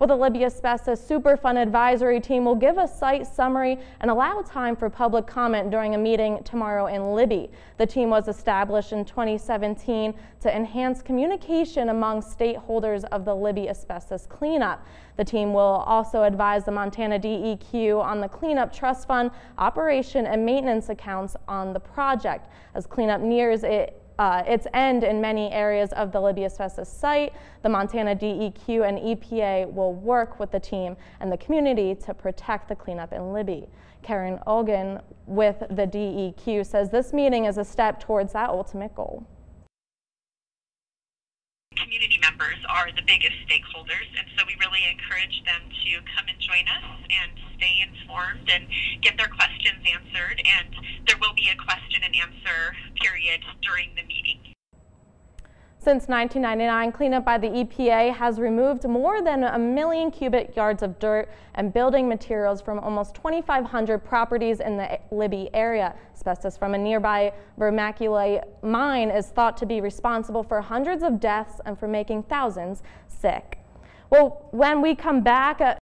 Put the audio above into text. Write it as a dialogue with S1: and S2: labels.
S1: Well, the Libby Asbestos Superfund Advisory Team will give a site summary and allow time for public comment during a meeting tomorrow in Libby. The team was established in 2017 to enhance communication among stakeholders of the Libby asbestos cleanup. The team will also advise the Montana DEQ on the Cleanup Trust Fund operation and maintenance accounts on the project. As cleanup nears it uh, its end in many areas of the Libby asbestos site. The Montana DEQ and EPA will work with the team and the community to protect the cleanup in Libby. Karen Olgan with the DEQ says this meeting is a step towards that ultimate goal
S2: community members are the biggest stakeholders, and so we really encourage them to come and join us and stay informed and get their questions answered. And there will be a question and answer period during the meeting.
S1: Since 1999, cleanup by the EPA has removed more than a million cubic yards of dirt and building materials from almost 2,500 properties in the Libby area. Asbestos from a nearby vermiculite mine is thought to be responsible for hundreds of deaths and for making thousands sick. Well, when we come back, uh,